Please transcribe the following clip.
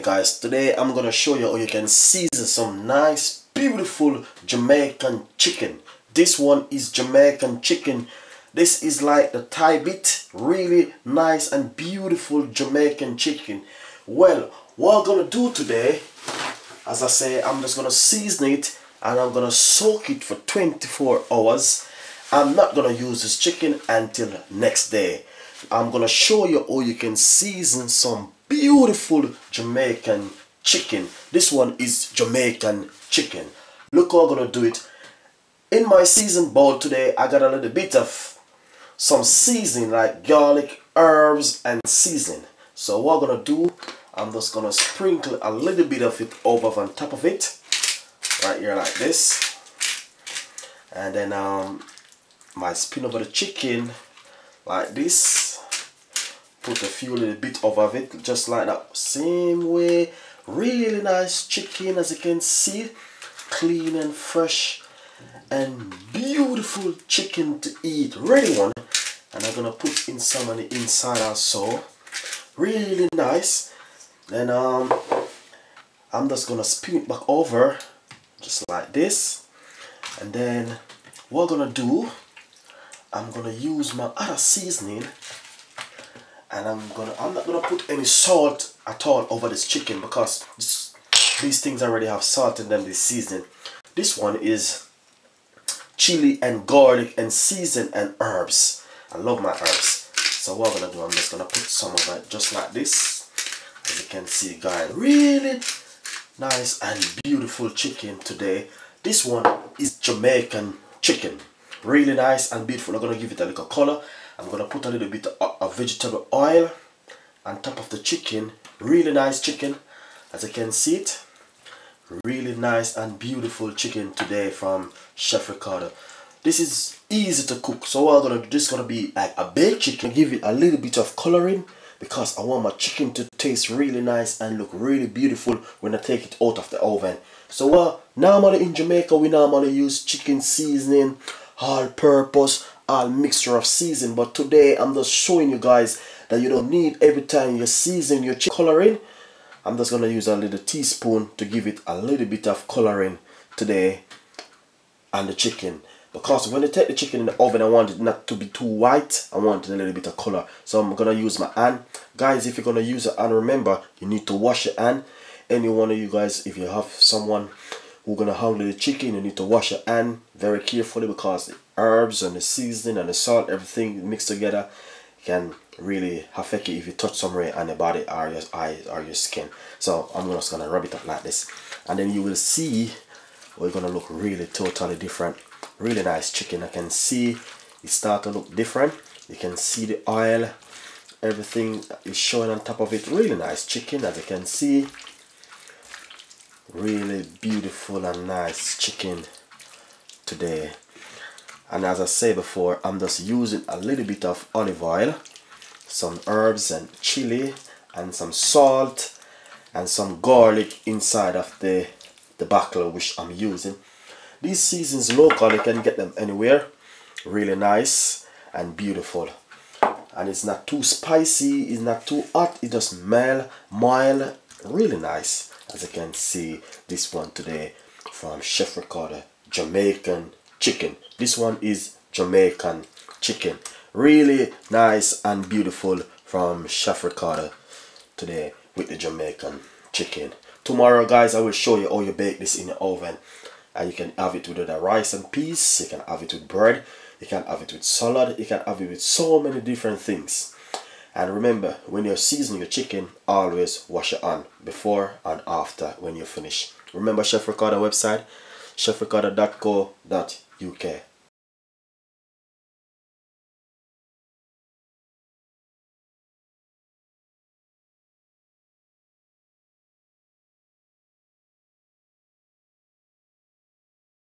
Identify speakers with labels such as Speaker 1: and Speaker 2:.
Speaker 1: guys today I'm gonna show you how you can season some nice beautiful Jamaican chicken. This one is Jamaican chicken. This is like the thigh bit. Really nice and beautiful Jamaican chicken. Well what I'm gonna do today as I say I'm just gonna season it and I'm gonna soak it for 24 hours. I'm not gonna use this chicken until next day. I'm gonna show you how you can season some beautiful Jamaican chicken. This one is Jamaican chicken. Look how I'm gonna do it. In my season bowl today, I got a little bit of some seasoning like garlic, herbs, and seasoning. So what I'm gonna do, I'm just gonna sprinkle a little bit of it over on top of it. Right here like this. And then um, my spin over the chicken like this put a few little bit of it just like that. Same way really nice chicken as you can see. Clean and fresh and beautiful chicken to eat. Ready one. And I'm gonna put in some on the inside also. Really nice. Then um I'm just gonna spin it back over just like this. And then what I'm gonna do I'm gonna use my other seasoning and I'm gonna I'm not gonna put any salt at all over this chicken because this, these things already have salt in them this season this one is chili and garlic and season and herbs. I love my herbs. So what I'm gonna do I'm just gonna put some of it just like this. As you can see guys really nice and beautiful chicken today. This one is Jamaican chicken. Really nice and beautiful. I'm gonna give it a little color I'm gonna put a little bit of vegetable oil on top of the chicken. Really nice chicken. As you can see it really nice and beautiful chicken today from Chef Ricardo. This is easy to cook so what I'm gonna do this is gonna be like a baked chicken. Give it a little bit of coloring because I want my chicken to taste really nice and look really beautiful when I take it out of the oven. So uh, normally in Jamaica we normally use chicken seasoning all purpose all mixture of season but today I'm just showing you guys that you don't need every time you season your chicken coloring I'm just gonna use a little teaspoon to give it a little bit of coloring today and the chicken. Because when you take the chicken in the oven I want it not to be too white I want a little bit of color. So I'm gonna use my hand. Guys if you're gonna use it and remember you need to wash your hand. Any one of you guys if you have someone who's gonna handle the chicken you need to wash your hand very carefully because herbs and the seasoning and the salt everything mixed together can really affect you if you touch somewhere on your body or your eyes or your skin. So I'm just gonna rub it up like this. And then you will see we're gonna look really totally different. Really nice chicken. I can see it start to look different. You can see the oil everything is showing on top of it. Really nice chicken as you can see. Really beautiful and nice chicken today and as I say before I'm just using a little bit of olive oil some herbs and chili and some salt and some garlic inside of the the buckler which I'm using. These seasons local you can get them anywhere. Really nice and beautiful. And it's not too spicy it's not too hot it just mild mild really nice. As you can see this one today from Chef Ricardo Jamaican chicken. This one is Jamaican chicken. Really nice and beautiful from Chef Ricardo today with the Jamaican chicken. Tomorrow guys I will show you how you bake this in the oven. And you can have it with the rice and peas you can have it with bread you can have it with salad you can have it with so many different things. And remember when you're seasoning your chicken always wash it on before and after when you finish. Remember chef ricardo website chefricardo.co.uk